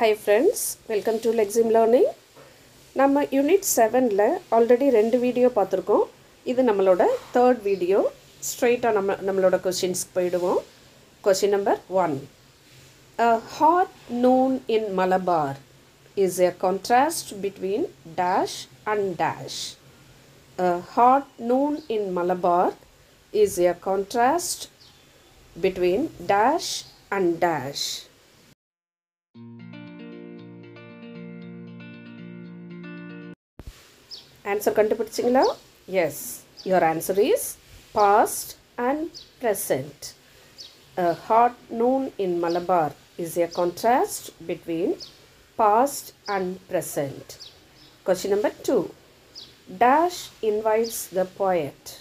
Hi friends welcome to Lexim learning நம்ம unit செவனில் already ரெண்டு வீடியோ பார்த்துருக்கோம். இது நம்மளோட தேர்ட் வீடியோ ஸ்ட்ரெயிட்டாக நம்ம நம்மளோட கொஷின்ஸ்க்கு போயிடுவோம். Question number one hot noon in Malabar is a contrast between dash and dash hot noon in Malabar is a contrast between dash and dash answer கண்டுபிடிச்சிங்களா yes your answer is past and present A hot noon in Malabar is a contrast between past and present. Question number two. Dash invites the poet.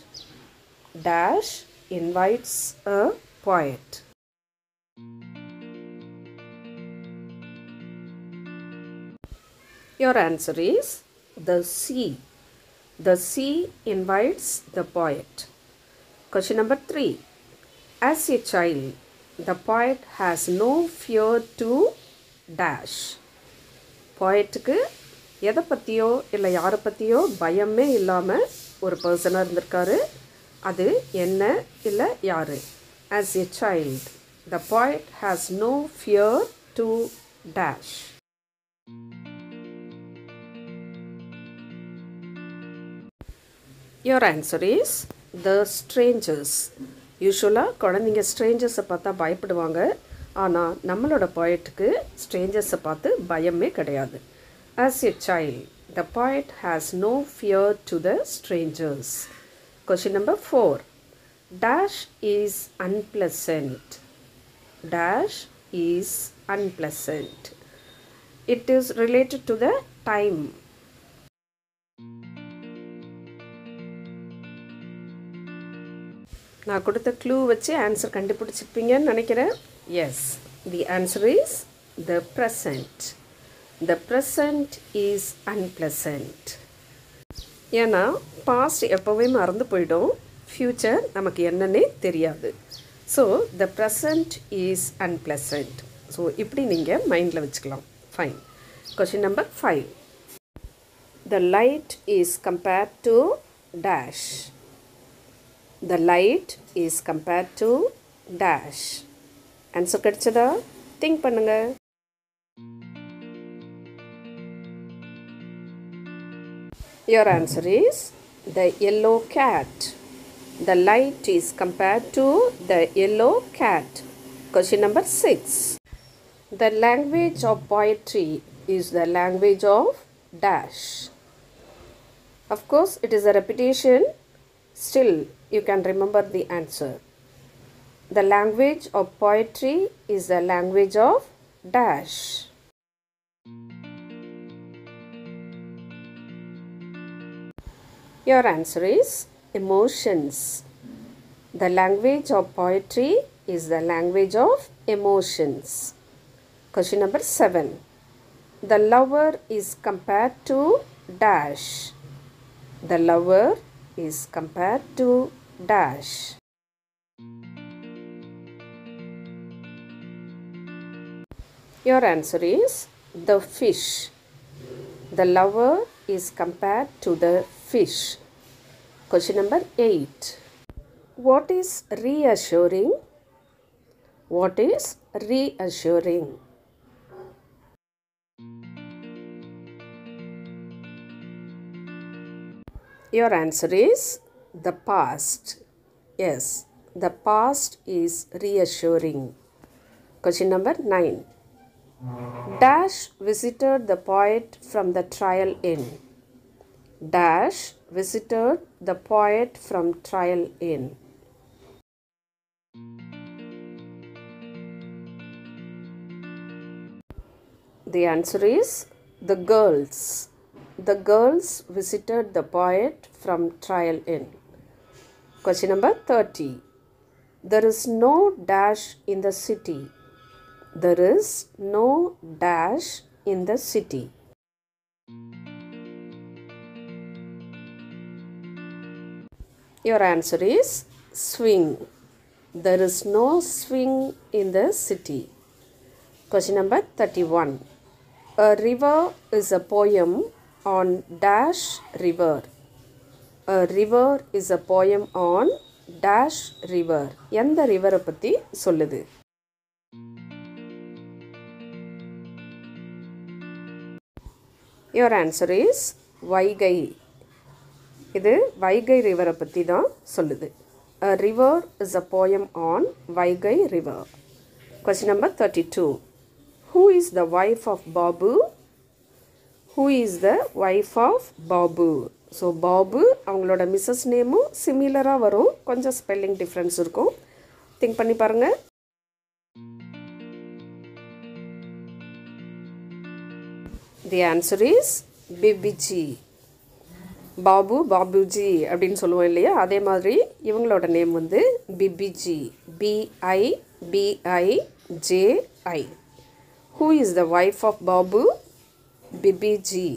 Dash invites a poet. Your answer is the sea. The sea invites the poet. Question number three. As a child, the poet has no fear to dash. போயட்டுக்கு எதை பற்றியோ இல்லை யாரை பற்றியோ பயமே இல்லாமல் ஒரு பர்சனாக இருந்திருக்காரு அது என்ன இல்லை யார் as a child the poet has no fear to dash. Your answer is the strangers யூஸ்வலாக குழந்தைங்க ஸ்ட்ரேஞ்சர்ஸை பார்த்தா பயப்படுவாங்க. ஆனால் நம்மளோட பாய்ட்டுக்கு ஸ்ட்ரேஞ்சர்ஸை பார்த்து பயமே கிடையாது. As a child the poet has no fear to the strangers question number four dash is unpleasant dash is unpleasant it is related to the time நான் கொடுத்த க்ளூ வச்சு ஆன்சர் கண்டுபிடிச்சிருப்பீங்கன்னு நினைக்கிறேன். Yes the answer is the present the present is unpleasant ஏன்னா past எப்போவே மறந்து போயிடும். Future நமக்கு என்னன்னே தெரியாது. So the present is unpleasant so இப்படி நீங்கள் மைண்டில் வச்சுக்கலாம். Fine question number five the light is compared to dash the light is compared to dash answer கிடைச்சதா திங்க் பண்ணுங்க your answer is the yellow cat the light is compared to the yellow cat question number 6 the language of poetry is the language of dash of course it is a repetition Still, you can remember the answer. The language of poetry is the language of dash. Your answer is emotions. The language of poetry is the language of emotions. Question number 7. The lover is compared to dash. The lover is compared to dash. Your answer is the fish. The lover is compared to the fish. Question number 8. What is reassuring? What is reassuring? Your answer is the past. Yes, the past is reassuring. Question number 9. Dash visited the poet from the trial inn. Dash visited the poet from trial inn. The answer is the girls. The girls visited the poet from trial inn. Question number 30. There is no dash in the city. There is no dash in the city. Your answer is swing. There is no swing in the city. Question number 31. A river is a poem on dash river. A river is a poem on dash river. எந்த ரிவரை பற்றி சொல்லுது? Your answer is Vaigai இது வைகை ரிவரை பற்றி தான் சொல்லுது. A river is a poem on Vaigai river question number thirty two who is the wife of Babu who is the wife of Babu so Babu அவங்களோட Mrs நேமும் சிமிலராக வரும். கொஞ்சம் ஸ்பெல்லிங் டிஃப்ரென்ஸ் இருக்கும். Think பண்ணி பாருங்கள் the answer is Bibiji Babu Babuji அப்படின்னு சொல்லுவோம் இல்லையா? அதே மாதிரி இவங்களோட நேம் வந்து Bibiji B I B I J I who is the wife of Babu Bibiji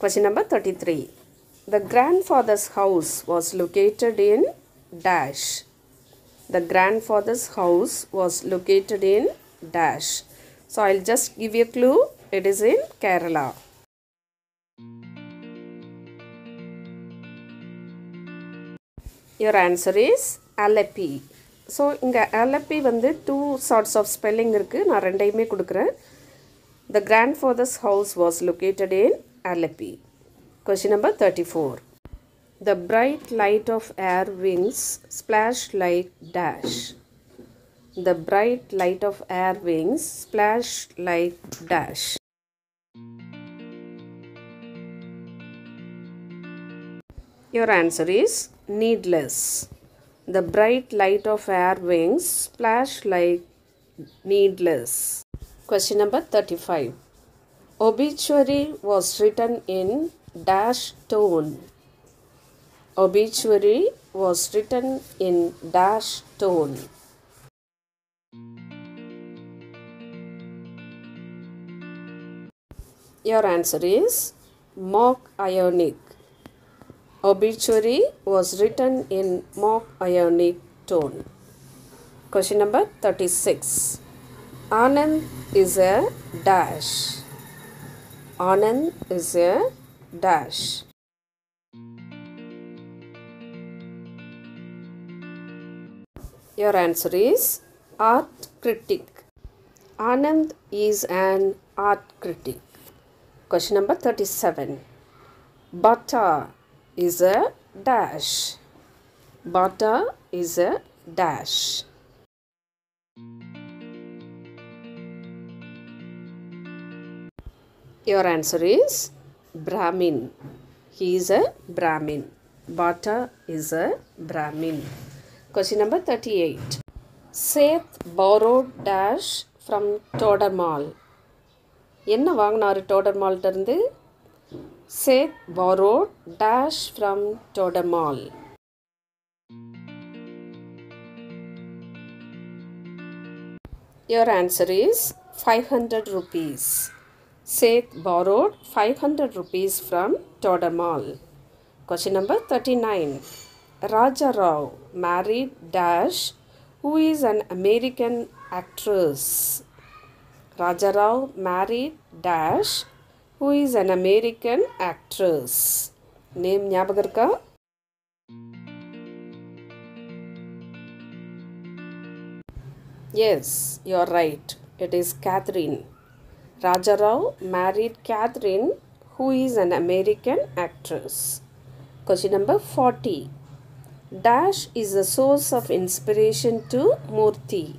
question number thirty three the grandfather's house was located in dash the grandfather's house was located in dash so i'll just give you a clue it is in kerala your answer is Alleppey so இங்கே Alleppey வந்து two sorts of spelling இருக்குது நான் ரெண்டையுமே கொடுக்குறேன் The grandfather's house was located in Alleppey. Question number 34. The bright light of air wings splashed like dash. The bright light of air wings splashed like dash. Your answer is needless. The bright light of air wings splashed like needless. Question number 35. Obituary was written in dash tone. Obituary was written in dash tone. Your answer is mock ironic. Obituary was written in mock ironic tone. Question number 36. Anand is a dash. Anand is a dash. Your answer is art critic. Anand is an art critic. Question number 37. Bhatta is a dash. Bhatta is a dash. Your answer is Brahmin. He is a Brahmin. Bata is a Brahmin. Question number 38. Seth borrowed dash from Todarmal என்ன வாங்கினார் டோடர்மால்கிட்டருந்து Seth borrowed dash from Todarmal your answer is five hundred rupees Seth borrowed 500 rupees from Todarmal. Question number 39. Raja Rao married Dash, who is an American actress. Raja Rao married Dash, who is an American actress. Name Nyabagarka. Yes, you are right. It is Catherine. Raja Rao married Catherine, who is an American actress. Question number 40. Dash is the source of inspiration to Murthy.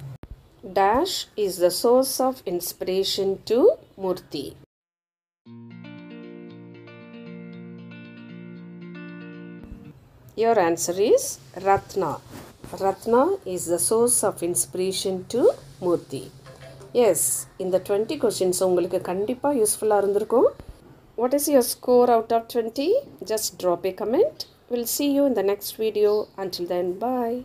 Dash is the source of inspiration to Murthy. Your answer is Ratna. Ratna is the source of inspiration to Murthy. S இந்த twenty questions உங்களுக்கு கண்டிப்பாக யூஸ்ஃபுல்லாக இருந்திருக்கும் what is your score out of twenty just drop A comment will see you in the next video until then bye